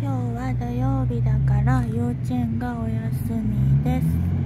今日は土曜日だから幼稚園がお休みです。